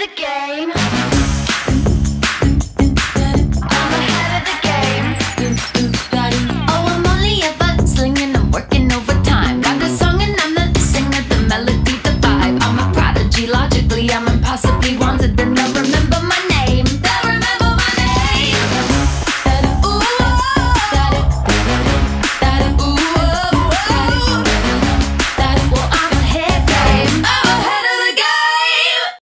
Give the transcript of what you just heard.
the game.